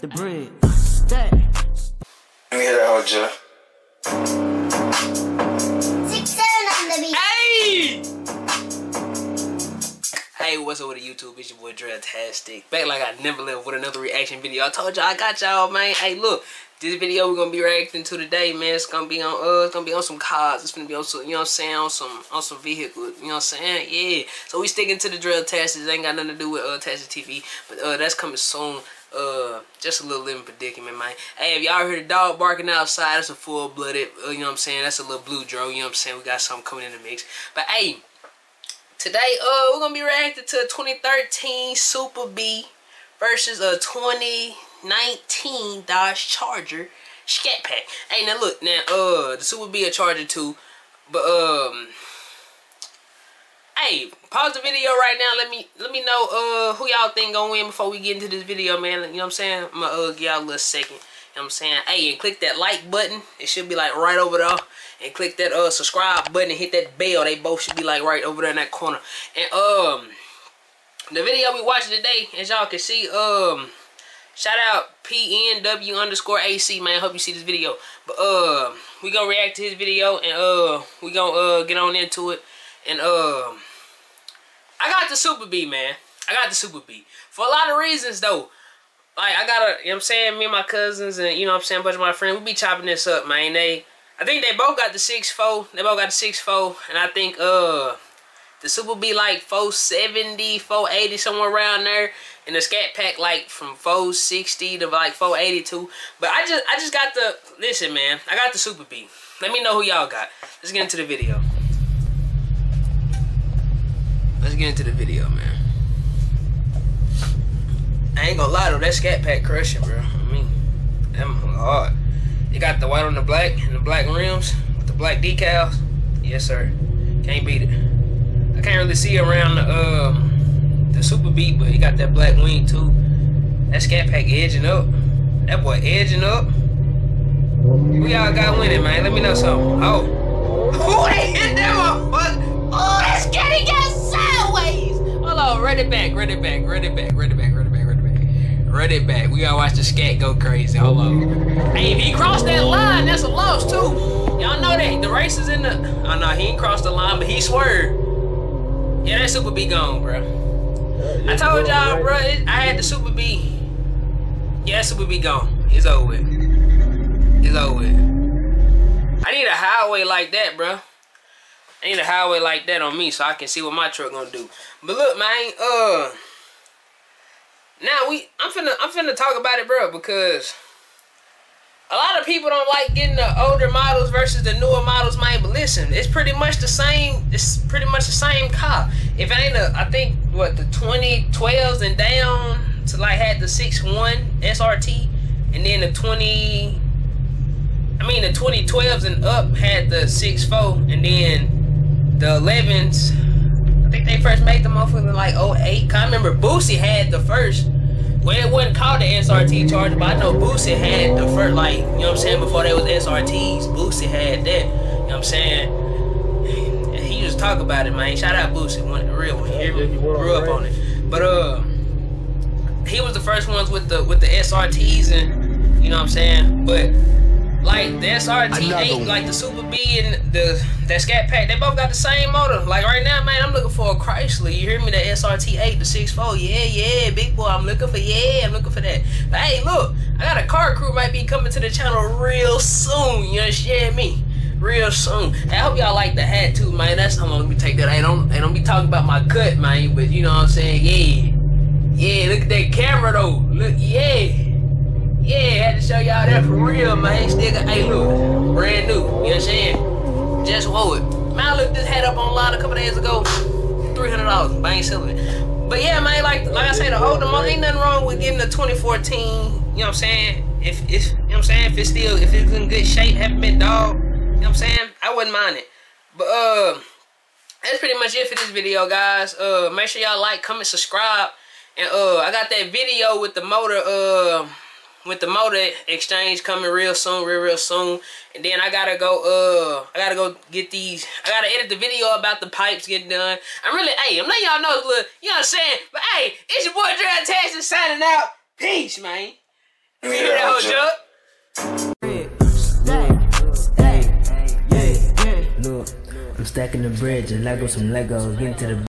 the bread. Stack. Let me hear that whole Jeff. Six seven on the beat. Hey! Hey, what's up with the YouTube? It's your boy Drastic. Back like I never left with another reaction video. I told y'all I got y'all, man. Hey, look. This video we're gonna be reacting to today, man. It's gonna be on uh it's gonna be on some cars. It's gonna be on some, you know what I'm saying, on some on some vehicles, you know what I'm saying? Yeah. So we sticking to the drill tasks. Ain't got nothing to do with uh Tastic TV. But uh that's coming soon. Uh, just a little living predicament, man. Hey, if y'all heard a dog barking outside, that's a full-blooded, uh, you know what I'm saying? That's a little blue dro, you know what I'm saying? We got something coming in the mix. But hey, today, uh, we're gonna be reacting to a 2013 Super Bee versus a 2019 Dodge Charger Scat Pack. Hey, now look, now, uh, the Super Bee a Charger too, but, um, Hey, pause the video right now. Let me let me know uh who y'all think gonna win before we get into this video, man. You know what I'm saying? I'm gonna uh, give y'all a little second. You know what I'm saying? Hey, and click that like button. It should be like right over there. And click that uh subscribe button and hit that bell. They both should be like right over there in that corner. And um the video we watching today, as y'all can see, um shout out PNW underscore HC, man. Hope you see this video. But uh we gonna react to his video and uh we gonna uh get on into it. And um I got the Super Bee, man. I got the Super Bee. For a lot of reasons, though. Like, I gotta you know what I'm saying, me and my cousins and, you know I'm saying, a bunch of my friends, we be chopping this up, man. They, I think they both got the 6'4". They both got the 6'4". And I think, uh, the Super Bee, like, 470, 480, somewhere around there. And the Scat Pack, like, from 460 to, like, 482. But I just, I just got the, listen, man. I got the Super Bee. Let me know who y'all got. Let's get into the video. Let's get into the video, man. I ain't gonna lie though, that Scat Pack crushing, bro. I mean, that hard. It got the white on the black and the black rims with the black decals. Yes, sir. Can't beat it. Can't really see around the um the Super Beat, but he got that black wing too. That Scat Pack edging up. That boy edging up. Who y'all got winning, man? Let me know something. Oh. Who they hit them up? Oh, that's getting got sideways. Hold on, run it back, run it back, run it back, run it back, run it back, run it back. Run it back. We gotta watch the scat go crazy. Hold on. Hey, if he crossed that line, that's a loss too. Y'all know that. The race is in the. Oh no, he ain't crossed the line, but he swerved. Yeah, that Super Bee gone, bro. I told y'all, bro, it, I had the Super Bee. Yeah, that Super Bee gone. It's over. It's over. I need a highway like that, bro. I need a highway like that on me so I can see what my truck gonna do. But look, man, uh now we I'm finna I'm finna talk about it, bro, because a lot of people don't like getting the older models versus the newer models, man. But listen, it's pretty much the same. It's pretty much the same car. If it ain't a, I think what the 2012s and down to like had the 6.1 SRT, and then the 20. I mean the 2012s and up had the 6.4, and then the 11s. I think they first made the in like 08. I remember Boosie had the first. Well, it wasn't called the SRT Charger, but I know Boosie had the first, like, you know what I'm saying, before there was SRTs. Boosie had that, you know what I'm saying? And he used to talk about it, man. Shout out Boosie, one real one. He grew up on it. But, uh, he was the first ones with the with the SRTs and, you know what I'm saying? But, like, the SRT8, like the Super Bee and the that Scat Pack, they both got the same motor. Like, right now, man, I'm looking for a Chrysler. You hear me? The SRT8, the 6.4. Yeah, yeah, big boy. I'm looking for, yeah, I'm looking for that. But, hey, look, I got a car crew might be coming to the channel real soon. You understand me? Real soon. I hope y'all like the hat, too, man. That's how long we take that. I don't, I don't be talking about my cut, man, but you know what I'm saying? Yeah. Yeah, look at that camera, though. Look, yeah. To show y'all that for real, man. Got, hey, look, brand new. You know what I'm saying? Just wore it. Man, I looked this hat up online a couple days ago. $300, but I ain't selling it. But yeah, man, like like I said, the older model, ain't nothing wrong with getting the 2014, you know what I'm saying? If it's, you know what I'm saying? If it's still, if it's in good shape, haven't been dog, you know what I'm saying? I wouldn't mind it. But, uh, that's pretty much it for this video, guys. Uh, make sure y'all like, comment, subscribe. And, uh, I got that video with the motor, uh, with the motor exchange coming real soon, real real soon. And then I gotta go uh I gotta go get these I gotta edit the video about the pipes getting done. I'm really hey, I'm letting y'all know look, you know what I'm saying? But hey, it's your boy Dre Texas signing out. Peace, man. You hear that whole jump. Look, I'm stacking the bridge and with some Legos. Getting to the